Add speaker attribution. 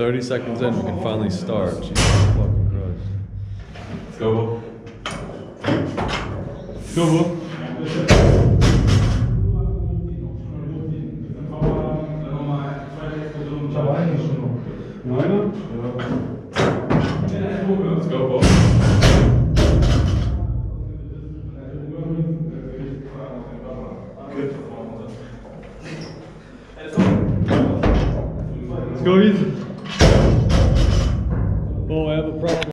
Speaker 1: Thirty seconds in, we can finally start. Jesus fucking Christ.
Speaker 2: Let's Go, Bo. Go, Bo. Let's go, Bo.
Speaker 1: Let's go easy. Oh, I have a problem.